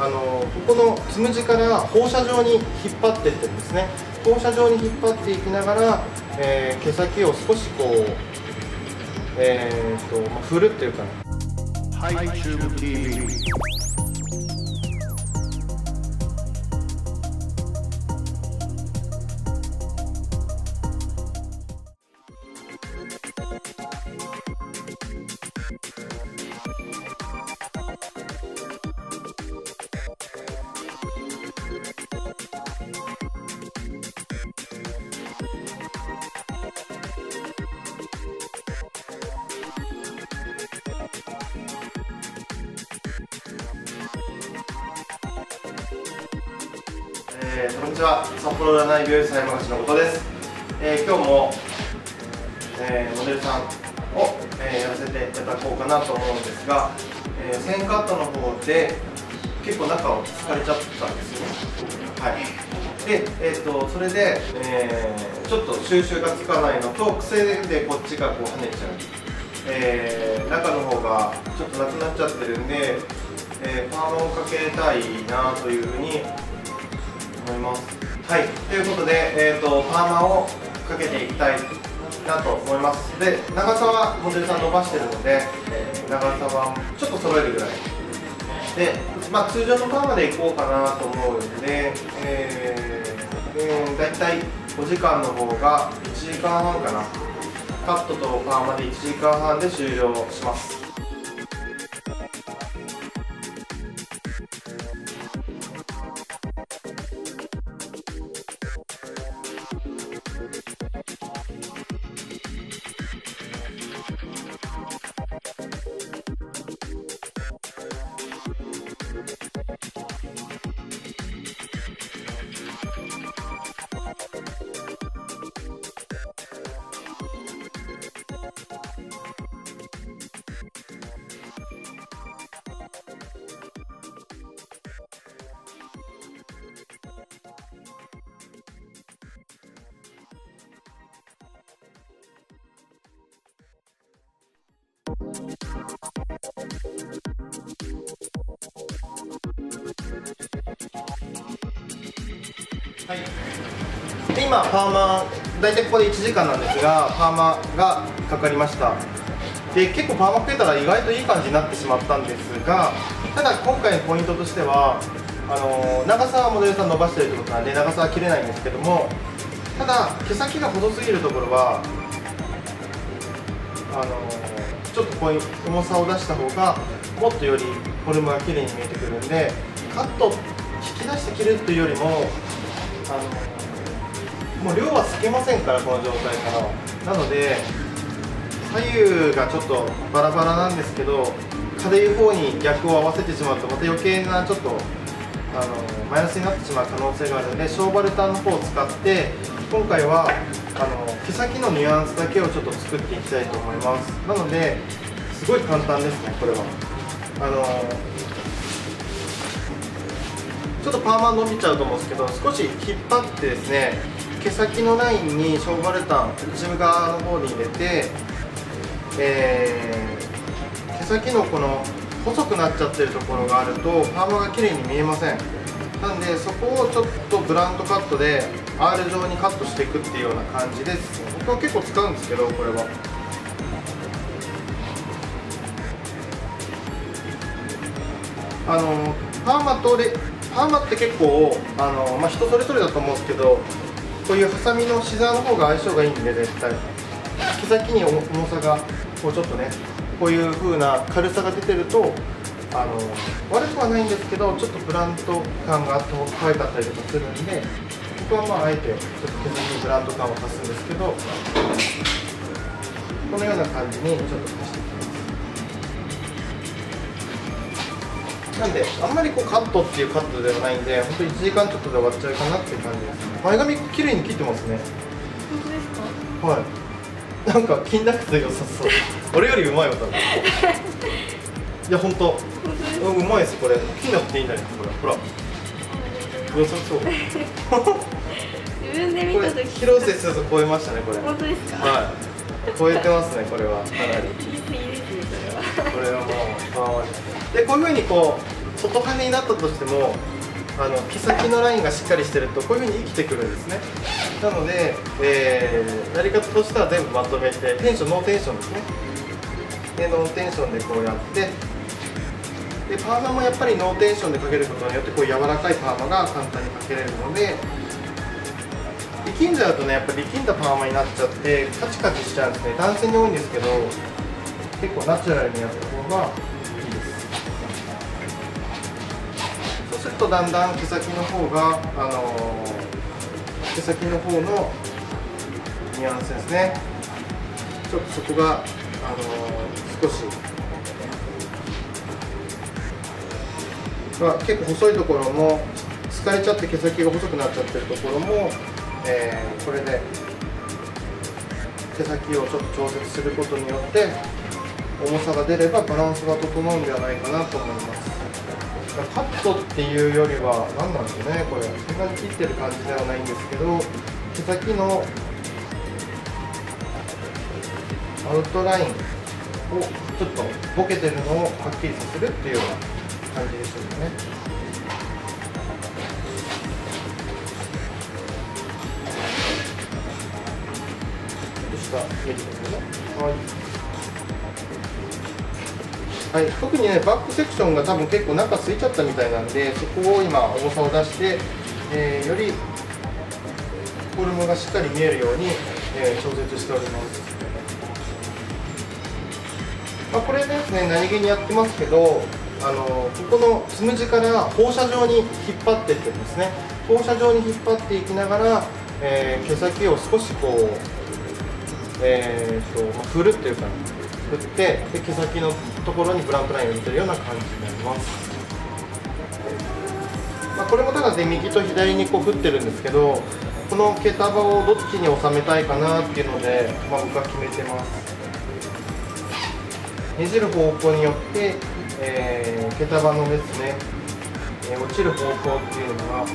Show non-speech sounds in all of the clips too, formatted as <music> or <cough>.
あのここのつむじから放射状に引っ張っていってるんですね放射状に引っ張っていきながら、えー毛先を少しこうえーとまあ、振るっていうかね。はいえーこんにちは。札幌占い美容師裁判士のことです、えー今日も、えーモデルさんを、えやらせていただこうかなと思うんですが、えー、線カットの方で結構中を疲れちゃったんですよね。はい。で、えー、とそれで、えちょっと収集がつかないのと癖でこっちがこう跳ねちゃう。えー中の方がちょっとなくなっちゃってるんで、えーパーマをかけたいなというふうに思います。はいということで、えー、とパーマをかけていきたいなと思います。で長さはモデルさん伸ばしてるので、長さはちょっと揃えるぐらい。で、まあ、通常のパーマでいこうかなと思うんで、えーえー、だいたいお時間の方が1時間半かな。カットとパーマで1時間半で終了します。はい、今パーマ大体ここで1時間なんですがパーマがかかりました。で結構パーマかけたら意外といい感じになってしまったんですがただ今回のポイントとしてはあの長さはモデルさん伸ばしてるってことなんで長さは切れないんですけどもただ毛先が細すぎるところはあのこういう重さを出した方がもっとよりフォルムが綺麗に見えてくるんでカット引き出して切るっていうよりもあのもう量はつけませんからこの状態からなので左右がちょっとバラバラなんですけど軽い方に逆を合わせてしまうとまた余計なちょっとあのマイナスになってしまう可能性があるのでショーバルタンの方を使って今回はあの毛先のニュアンスだけをちょっと作っていきたいと思います。なのですごい簡単ですねこれは。あのちょっとパーマ伸びちゃうと思うんですけど少し引っ張ってですね毛先のラインにショーバルタン内側の方に入れて、えー毛先のこの細くなっちゃってるところがあるとパーマが綺麗に見えません。なんでそこをちょっとブランドカットで R 状にカットしていくっていうような感じです。僕は結構使うんですけどこれは。あのパーマとレパーマって結構あの、まあ、人それぞれだと思うんですけどこういうハサミのシザーの方が相性がいいんで絶対。毛先に重さがこうちょっとねこういう風な軽さが出てるとあの悪くはないんですけどちょっとブランド感があって可愛かったりとかするんで僕はまああえてちょっと毛先にブランド感を足すんですけどこのような感じにちょっと足してなんであんまりこうカットっていうカットではないんで本当1時間ちょっとで終わっちゃうかなっていう感じです前髪綺麗に切ってますね。本当ですかはい。なんか気になって良さそう。俺よりうまいわ多分。いや本当。うまいですこれ。気になっていいんだよこれ。ほら。良さそう。自分で見た時広瀬すず超えましたねこれ。本当ですか？はい。超えてますねこれは。かなりこれはもうパワーでこういうふうにこう外羽になったとしてもあの毛先のラインがしっかりしてるとこういう風に生きてくるんですね。なので、えーやり方としては全部まとめてテンションノーテンションですね。でノーテンションでこうやってでパーマもやっぱりノーテンションでかけることによってこう柔らかいパーマが簡単にかけれるので力んじゃうとねやっぱり力んだパーマになっちゃってカチカチしちゃうんですね。男性に多いんですけど結構ナチュラルにやった方がいいです。そうするとだんだん毛先の方があのー毛先の方のニュアンスですね。ちょっとそこがあのー少し。まあ、結構細いところも疲れちゃって毛先が細くなっちゃってるところも、えーこれで毛先をちょっと調節することによって重さが出ればバランスが整うんではないかなと思います。カットっていうよりは何なんでしょうね。これそんなに切ってる感じではないんですけど毛先のアウトラインをちょっとボケてるのをはっきりさせるっていうような感じでしょうかね。下見てくださいね。はい、はい、特にねバックセクションが多分結構中空いちゃったみたいなんでそこを今重さを出して、えーよりフォルムがしっかり見えるように、えー調節しております。まあ、これですね何気にやってますけどあのここのつむじから放射状に引っ張っていってんですね。放射状に引っ張っていきながら、えー毛先を少しこうえー、とまあ振るっていうか振ってで毛先のところにブランクラインを入れてるような感じになります、まあ、これもただで右と左にこう振ってるんですけどこの毛束をどっちに収めたいかなっていうので、まあ、僕は決めてます。ねじる方向によって、えー毛束のですね、えー落ちる方向っていうのがち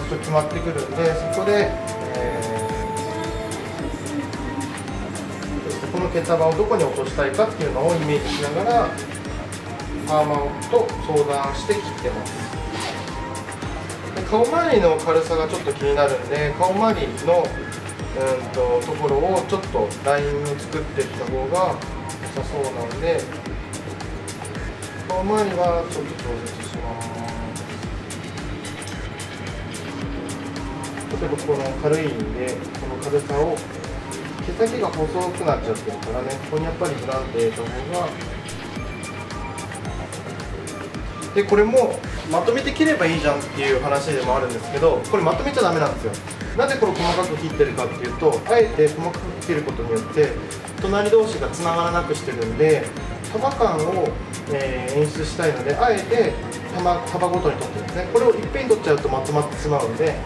ょっと決まってくるんでそこで、この毛束をどこに落としたいかっていうのをイメージしながらパーマと相談して切ってます。で顔周りの軽さがちょっと気になるんで顔周りのうんとところをちょっとラインを作っていった方が良さそうなんで顔周りはちょっと調節します。例えばこの軽いんでこの軽さを毛先が細くなっちゃってるからねここにやっぱりブランって入れた方が。でこれもまとめて切ればいいじゃんっていう話でもあるんですけどこれまとめちゃダメなんですよ。なぜこれ細かく切ってるかっていうとあえて細かく切ることによって隣同士がつながらなくしてるんで束感を、えー演出したいのであえて束束ごとに取ってるんですね。これをいっぺんに取っちゃうとまとまってしまうので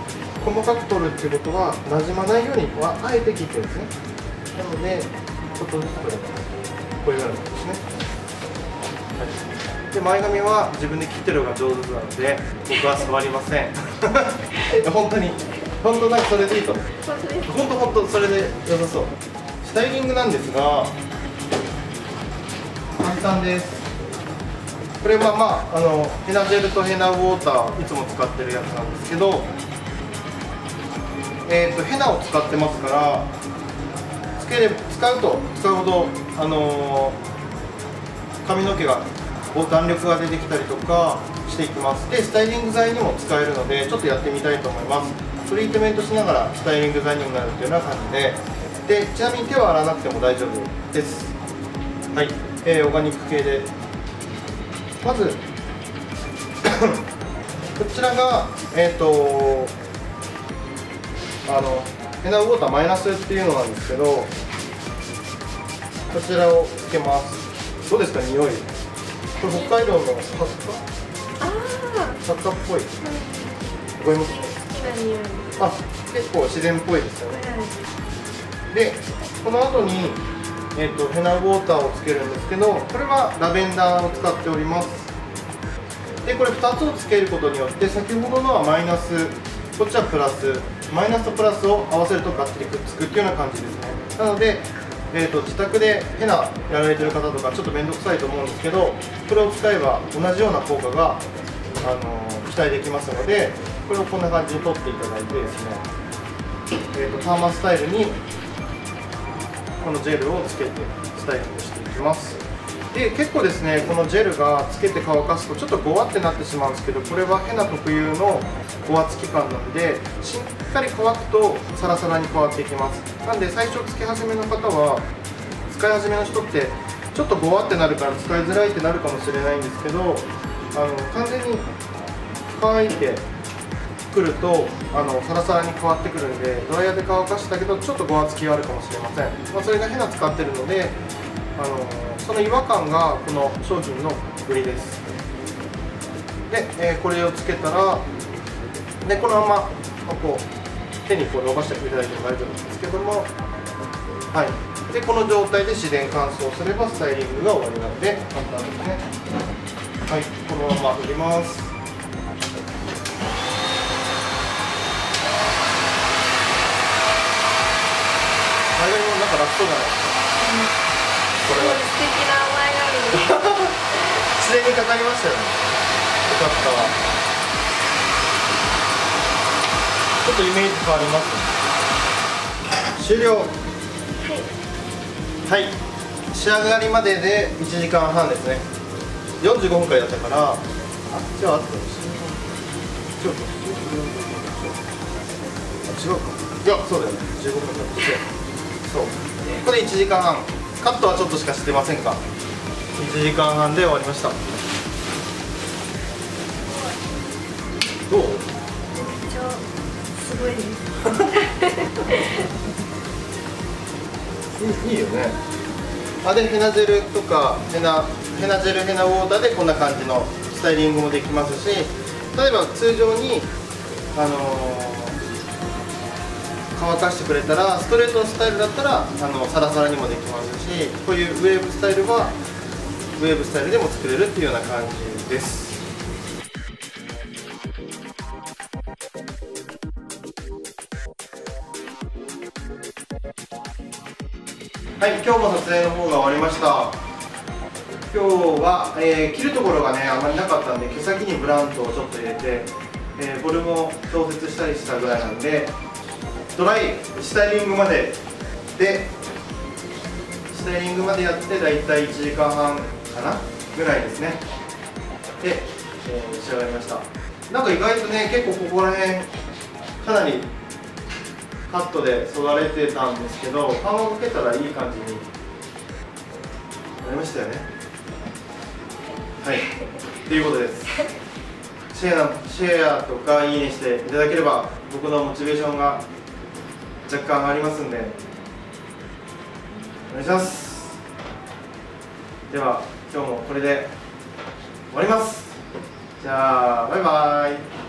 細かく取るっていうことはなじまないようにはあえて切ってるんですね。なのでちょっとずつこれこういうような感じですね、はい、で前髪は自分で切ってるのが上手なので僕は触りません。<laughs> 本当に。本当なんかそれでいいと。本当本当それで良さそう。スタイリングなんですが簡単です。これはまああのヘナジェルとヘナウォーターいつも使ってるやつなんですけどえー、とヘナを使ってますからつけれ使うと使うほどあのー髪の毛が弾力が出てきたりとかしていきます。でスタイリング剤にも使えるのでちょっとやってみたいと思います。トリートメントしながらスタイリング剤にもなるっていうような感じで。でちなみに手は洗わなくても大丈夫です。はい、えーオーガニック系で。まず <coughs> こちらがえっ、とあのヘナウォーターマイナスっていうのなんですけどこちらをつけます。どうですか匂い。これ北海道のハッカあハッカっぽい。あ、聞こえます好きな匂い。あ結構自然っぽいですよね。はい。でこの後に、えー、とヘナウォーターをつけるんですけどこれはラベンダーを使っております。でこれ2つをつけることによって先ほどのはマイナスこっちはプラスマイナスとプラスを合わせるとがっつりくっつくっていうような感じですね。なので、えーと、自宅でヘナやられてる方とかちょっと面倒くさいと思うんですけどこれを使えば同じような効果が、あの期待できますのでこれをこんな感じに取っていただいてですね、えーと、パーマスタイルにこのジェルをつけてスタイルをしていきます。で結構ですねこのジェルがつけて乾かすとちょっとゴワってなってしまうんですけどこれはヘナ特有のゴワつき感なんでしっかり乾くとサラサラに変わっていきます。なんで最初つけ始めの方は使い始めの人ってちょっとゴワってなるから使いづらいってなるかもしれないんですけどあの完全に乾いてくるとあのサラサラに変わってくるんでドライヤーで乾かしたけどちょっとごわつきがあるかもしれません、まあ、それが変な使ってるのであのその違和感がこの商品の売りです。で、えー、これをつけたらでこのまま、まあ、こう手にこう伸ばしていただいても大丈夫なんですけどもはい。でこの状態で自然乾燥すればスタイリングが終わりなので簡単ですね。はい。このまま振ります。か楽そうじゃないですか、うん、これは素敵な前髪自然にかかりましたよね。よかった。わちょっとイメージ変わります終了。はい、はい、仕上がりまでで1時間半ですね。45分間やったから。あじゃああと違うか違うか。いやそうだよね。15分だってそう。これ1時間半カットはちょっとしかしてませんが1時間半で終わりました。どう？めっちゃすごいですいいよね。あでヘナジェルとかヘナヘナジェルヘナウォーターでこんな感じのスタイリングもできますし例えば通常にあのー乾かしてくれたらストレートスタイルだったらあのサラサラにもできますしこういうウェーブスタイルはウェーブスタイルでも作れるっていうような感じです。はい今日も撮影の方が終わりました。今日は、えー、切るところがねあまりなかったんで毛先にブラントをちょっと入れて、えー、ボリュームを調節したりしたぐらいなんでドライスタイリングまで。でスタイリングまでやって大体1時間半かな？ぐらいですね。で、えー、仕上がりました。なんか意外とね結構ここら辺かなりカットで剃られてたんですけどパンをかけたらいい感じに。なりましたよね。はい。ということです。シェアシェアとかいいねしていただければ僕のモチベーションが若干ありますんで。お願いします。では今日もこれで終わります。じゃあバイバイ。